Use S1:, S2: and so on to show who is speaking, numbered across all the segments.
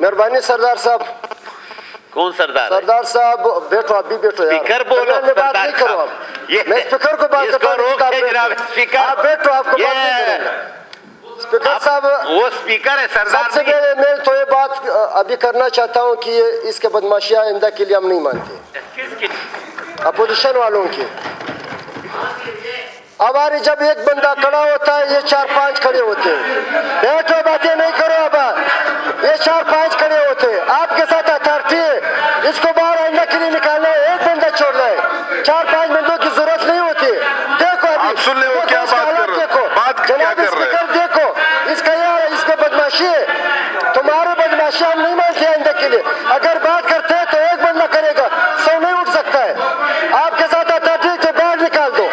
S1: مہربانی سردار صاحب.
S2: کون سردار
S1: سردار صاحب بیٹھو ابھی بیٹھو سپیکر بولو بات نہیں کرو آپ.
S2: میں
S1: سپیکر کو بات کرتا ہوں جناب
S2: سپیکر آپ
S1: بیٹھو آپ کو بات نہیں کروں سپیکر صاحب
S2: وہ سپیکر ہے سردار صاحب سے
S1: میں تو یہ بات ابھی کرنا چاہتا ہوں کہ اس کے بدماشی آئندہ کے لیے ہم نہیں مانتے۔ اپوزیشن والوں کے۔ ہمارے جب ایک بندہ کڑا ہوتا ہے یہ چار پانچ کھڑے ہوتے ہیں۔ بیٹھو باتیں اس کو باہر آئندہ کے لیے نکالنا ہے ایک بندہ چھوڑنا ہے۔ چار پانچ بندوں کی ضرورت نہیں ہوتی۔ دیکھو سن لے وہ کیا بات کر رہے دیکھو۔
S3: بات کیا کر رہے
S1: ہیں؟ دیکھو۔ اس کا یہ اس کو بدماشی ہے۔ تمہارے بدماشی ہم نہیں مانتے آئندہ کے لیے۔ اگر بات کرتے ہیں تو ایک بندہ کرے گا سو نہیں اٹھ سکتا ہے۔ آپ کے ساتھ آتا ٹھیک تو باہر نکال دو۔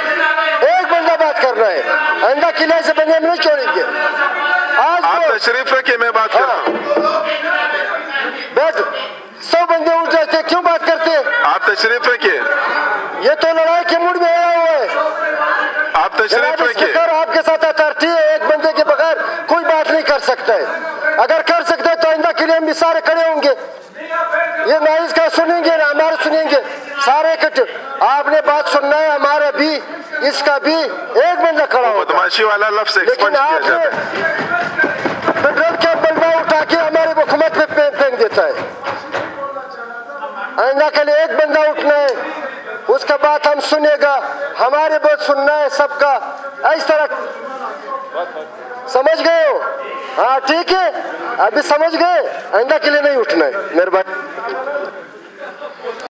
S1: ایک بندہ بات کر رہا ہے۔ آئندہ قلعے سے بندے ہم نہیں چھوڑیں گے۔ آج آپ
S3: تشریف رکھے میں بات کر رہا ہوں۔ ہاں۔ تشریف رکھیے
S1: یہ تو لڑائی کے موڈ میں آیا ہوا ہے۔
S3: آپ تشریف رکھیے
S1: آپ کے ساتھ اتارٹی ہے ایک بندے کے بغیر کوئی بات نہیں کر سکتا ہے۔ اگر کر سکتا ہے تو آئندہ کے لیے ہم بھی سارے کھڑے ہوں گے۔ یہ نائز کا سنیں گے نہ ہمارے سنیں گے۔ سارے کٹ آپ نے بات سننا ہے ہمارا بھی اس کا بھی ایک بندہ کھڑا ہو بدماشی
S3: والا لفظ ایکسپنج لیکن آپ نے
S1: پٹرول کے بلبا اٹھا کے ہماری حکومت پہ پھینک دیتا ہے۔ آئندہ کے لیے ایک بندہ اٹھنا ہے اس کا بات ہم سنے گا، ہمارے بہت سننا ہے سب کا۔ اس طرح۔ سمجھ گئے ہو؟ ہاں ٹھیک ہے۔ ابھی سمجھ گئے؟ آئندہ کے لیے نہیں اٹھنا ہے، مہربانی۔